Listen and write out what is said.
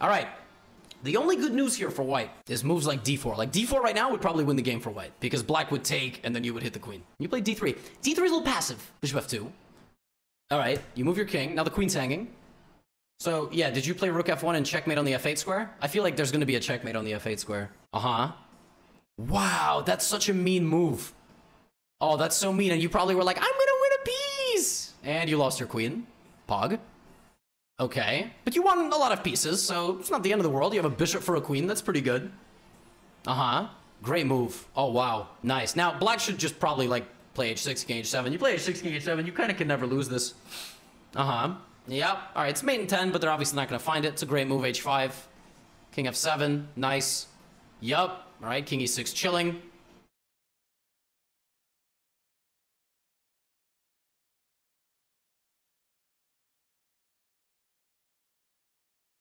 All right. The only good news here for white is moves like d4. Like d4 right now would probably win the game for white because black would take and then you would hit the queen. You play d3. d3 is a little passive. Bishop f2. All right, you move your king. Now the queen's hanging. So yeah, did you play rook f1 and checkmate on the f8 square? I feel like there's going to be a checkmate on the f8 square. Uh-huh. Wow, that's such a mean move. Oh, that's so mean. And you probably were like, I'm going to win a piece. And you lost your queen. Pog. Okay. But you won a lot of pieces, so it's not the end of the world. You have a bishop for a queen. That's pretty good. Uh-huh. Great move. Oh, wow. Nice. Now, black should just probably, like, play h6, king h7. You play h6, king h7. You kind of can never lose this. Uh-huh. Yep. All right, it's mate in 10, but they're obviously not going to find it. It's a great move, h5. King f7. Nice. Yup. All right, king e6 chilling.